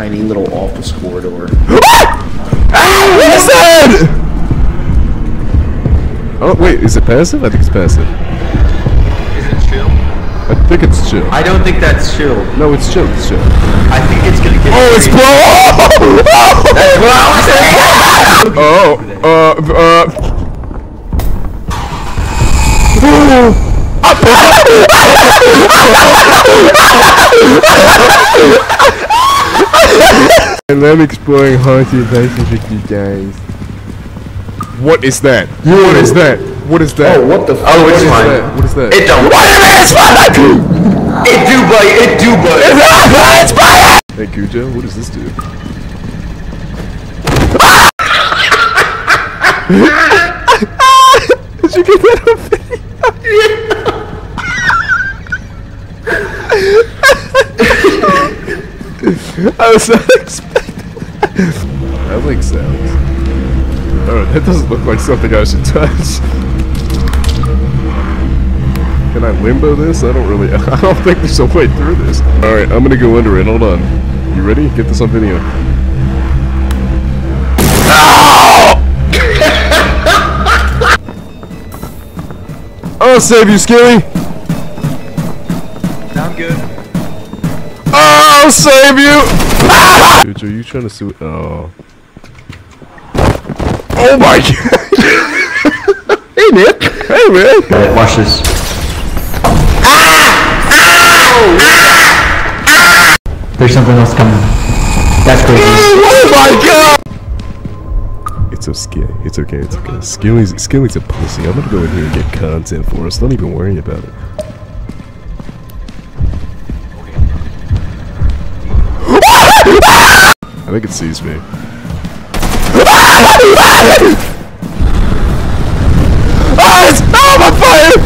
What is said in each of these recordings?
tiny little office corridor. What is? Oh wait, is it passive? I think it's passive. Is it chill? I think it's chill. I don't think that's chill. No, it's chill. It's chill. I think it's gonna get. Oh, it's crazy. blow! Oh, uh, uh. And I'm exploring haunted places with you guys. What is that? What is that? What is that? Oh, what the? Oh, What it's is fine. that? What is that? It don't. Wait a minute, it's fine. It do bite. It do bite. It's bite. Hey Cujo, what does this do? Did you get that on video? I was not expecting that. I like sounds. Oh, that doesn't look like something I should touch. Can I limbo this? I don't really. I don't think there's a way through this. All right, I'm gonna go under it. Hold on. You ready? Get this on video. I'll save you, Skilly. I'm good. I'll save you. Dude, are you trying to sue? Oh. Oh my god. hey Nick. Hey man. Watch this. Ah! Ah! Ah! There's something else coming. That's crazy. Oh my god! It's okay. It's okay. It's okay. Skilly's Skilly's a pussy. I'm gonna go in here and get content for us. Don't even worry about it. I think it sees me. It's, oh, I'm on fire!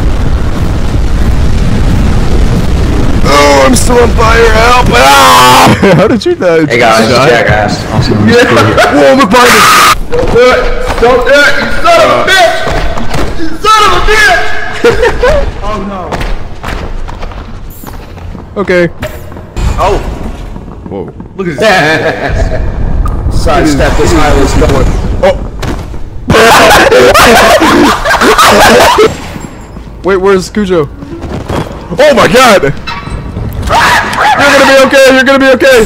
Oh, I'm still on fire. Help! Ah! How did you die? Hey guys, Die? jackass. Awesome. Whoa, look behind us! Don't do it! Don't do it! You son of a bitch! You son of a bitch! oh no! Okay. Oh, Whoa. look at this. Sidestep this eyeless going. Oh. Wait, where's Cujo? Oh my god! You're gonna be okay, you're gonna be okay!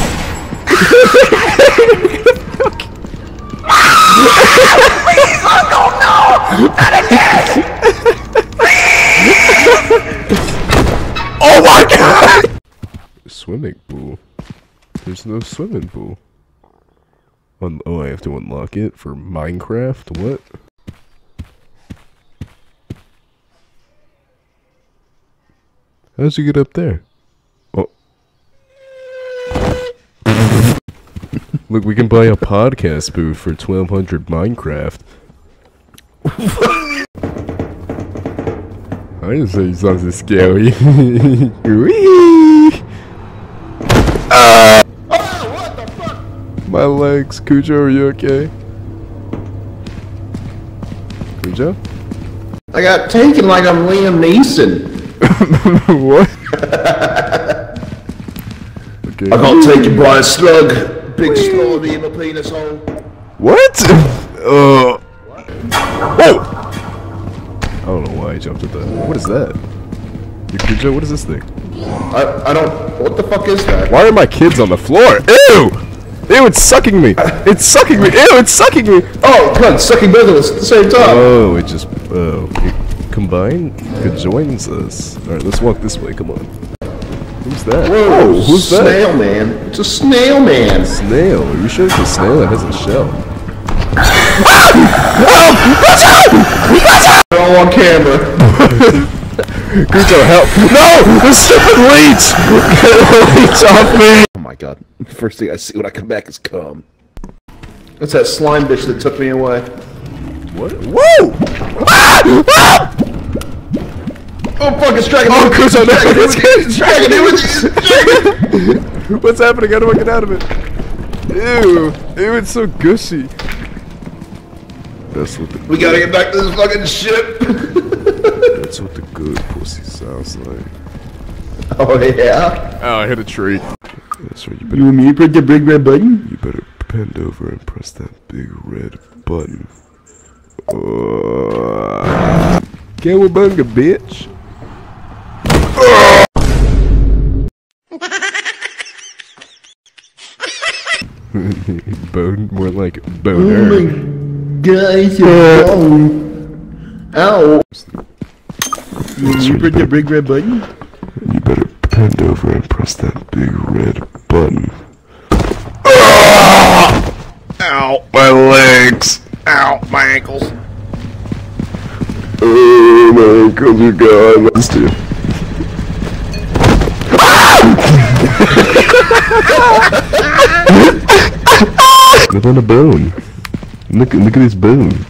Oh no! Not again! Oh my god! Swimming pool? There's no swimming pool. Un- oh, I have to unlock it for Minecraft? What? How'd you get up there? Oh. Look, we can buy a podcast booth for 1200 Minecraft. I didn't say something scary. Whee! Ah! My legs. Cujo, are you okay? Cujo? I got taken like I'm Liam Neeson. what? okay. I got taken by a slug. Big slug in my penis hole. What? Uh. Whoa! I don't know why he jumped at that. What is that? You Cujo, what is this thing? I, I don't. What the fuck is that? Why are my kids on the floor? Ew! Ew, it's sucking me! It's sucking me! Ew, it's sucking me! Oh, God, sucking both of us at the same time. Oh, it just, oh, it combine conjoins us. Alright, let's walk this way, come on. Who's that? Whoa, oh, who's that? snail man. It's a snail man. Snail. Are you sure it's a snail that has a shell? Ah! They're all on camera. Cujo, help! No! The stupid leech! Get the leech off me! Oh my god. First thing I see when I come back is cum. That's that slime bitch that took me away. What? Whoa! Ah! Ah! Oh fuck, it's dragging Oh. Cujo, no! It's It's dragging me with you. What's happening? How do I get out of it? Ew! Ew, it's so gushy. That's what the We gotta get back to this fucking ship. that's what the good pussy sounds like. Oh yeah. Oh, I hit a tree. That's right. You better, You want me to press the big red button? you better bend over and press that big red button. Uh, Cowabunga, bitch. Bone, more like Oh boner. my god, it's a bone. Ow. You press the big red button? You better bend over and press that big red button. Ah! Ow, my legs. Ow, my ankles. Oh, my ankles are gone. Let's do. Ah! Look on a bone. Look, look at this bone.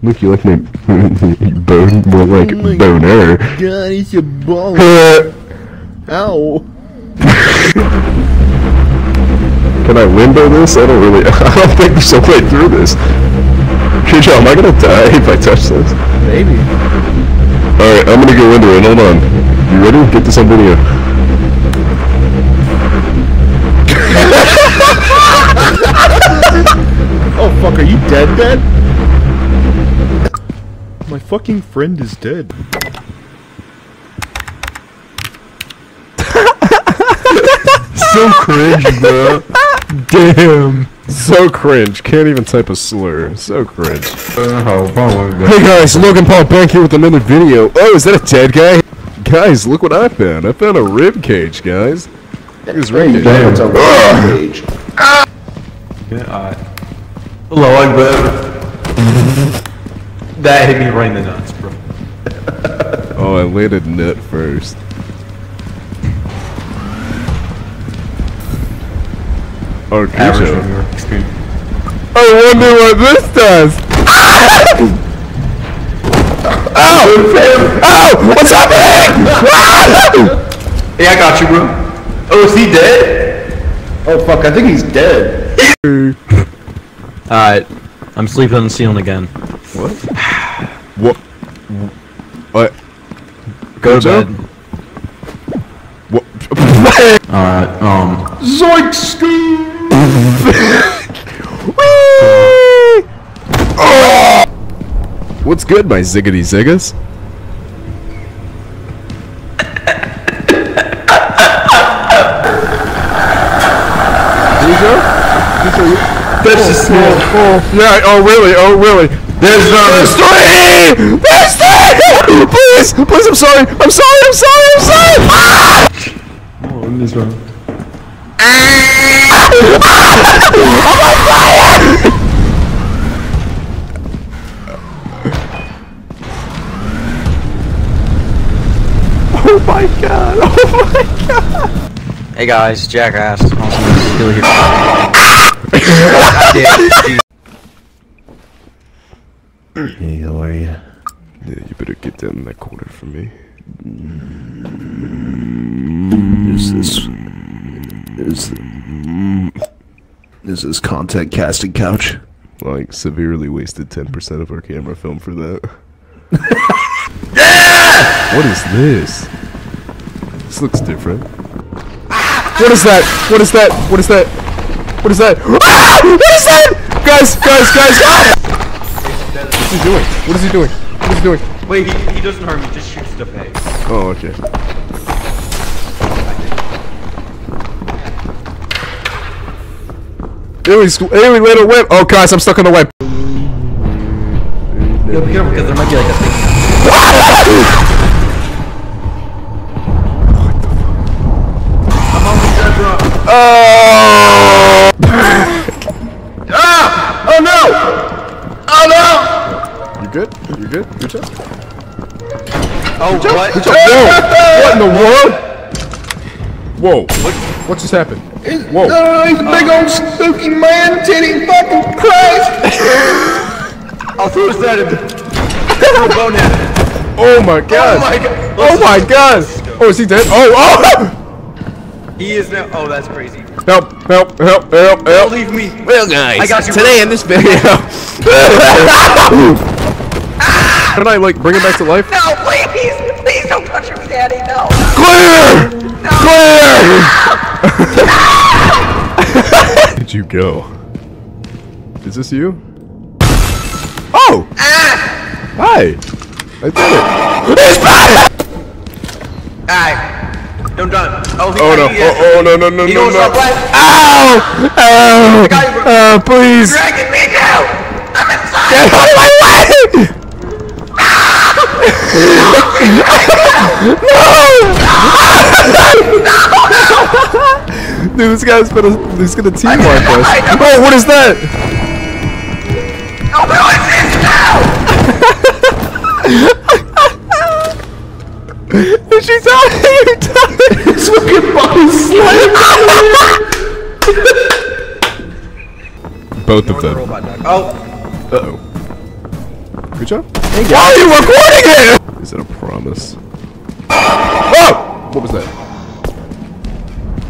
Look, you like my bone? More like oh my boner. God, it's a bone. Ow. Can I limbo this? I don't really. I don't think there's a way through this. Chicho, am I gonna die if I touch this? Maybe. Alright, I'm gonna go into it. Hold on. You ready? Get this on video. Oh fuck, are you dead dead? My fucking friend is dead. So cringe, bro. Damn. So cringe. Can't even type a slur. So cringe. Hey guys, Logan Paul back here with another video. Oh, is that a dead guy? Guys, look what I found. I found a rib cage, guys. Look at this rib cage. page. Hello, I'm That hit me right in the nuts, bro. Oh, I landed nut first. Oh, Average from experience. I wonder what this does. Ow! Ow! What's happening? Hey, I got you, bro. Oh, is he dead? Oh fuck, I think he's dead. Alright. I'm sleeping on the ceiling again. What? What? What? Go to Joe? bed. What? Alright, um. Zoinks! What's good, my ziggity ziggas? That's just small. Oh, yeah, oh really, oh really. There's no. There's three! There's three! Please, please, I'm sorry, I'm sorry, I'm sorry, I'm sorry! Ah! Oh, what is wrong? Oh my god, oh my god! Hey guys, Jackass. Awesome. Still here. Hey, how are you? Yeah, you better get down in that corner for me. Is this is is this content casting couch? Like, severely wasted 10% of our camera film for that. yeah! What is this? This looks different. What is that? What is that? What is that? What is that? Ah! What is that? Guys, guys, guys! Ah! What's he doing? What is he doing? What is he doing? Wait, he, he doesn't harm me, just shoots the face. Oh, okay. Ew, he's, ew, he lit a web. Oh, guys, I'm stuck on the web. Yo, be careful, because there might be like a thing. Oh, what? Whoa! What in the world? Whoa! What? What just happened? Whoa! Oh, he's a big old spooky man, titty fucking Christ! I'll throw his at him. Throw a bone at him. Oh my oh god! my God. Oh my god! Oh, is he dead? Oh! Oh! He is now. Oh, that's crazy. Help! Help! Help! Help! Don't leave me. Well, guys, I got you, today bro. in this video, can I like bring him back to life? No, please! Please don't touch him, Daddy, no! Clear! Clear! Where did you go? Is this you? Oh! Ah! Hi! I did it! He's back! Aye. Don't run. Oh, Oh no! Oh, oh no no no He no no! Ow! Ow! Oh, please! Dragging me down. I'm inside. Get out of my way! No! Dude, this guy's gonna he's gonna team wipe us. Oh, what is that? Oh, who is this now? She's out here! It's fucking body slam. Both of them. Robot. Oh, Uh oh. Good job. Why are you recording it? Is promise? Oh! What was that?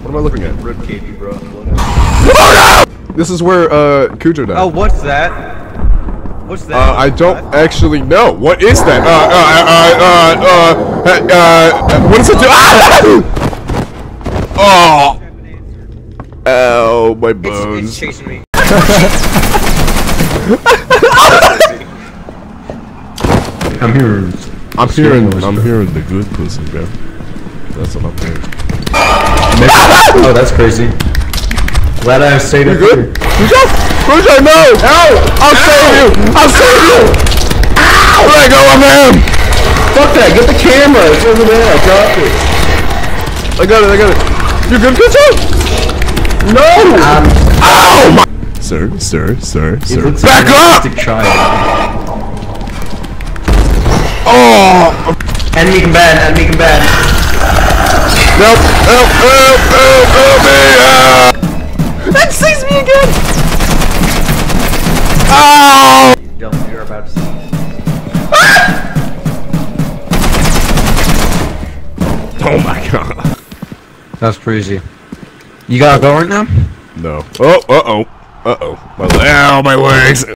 What am I looking at? rib cage, bro. Oh no! This is where uh Cujo died. Oh, what's that? What's that? Uh, I don't actually know. What is that? Uh, uh, uh, uh, uh, uh, uh what does it do? Ah! Oh! Ow, my It's, it's bones. chasing me. I'm here. I'm hearing, I'm hearing the good pussy, bro. That's what I'm hearing. Oh, that's crazy. Glad I stayed You good? here. Cujo! Cujo, no! Ow! I'll save you! I'll save you! Let go of him! Fuck that. Get the camera. It's over there. I dropped it. I got it, I got it. You good, Cujo? No. Um, Ow! My sir, sir, sir, sir. Back like up! child. Oh! Enemy combat, enemy combat. Help! Help! Help! Help! Help me! Ah! That sees me again! Oh! Dylan, you're about to see. Oh my god. That's crazy. You gotta go right now? No. Oh, uh oh. Uh oh. My, le- ow, my legs.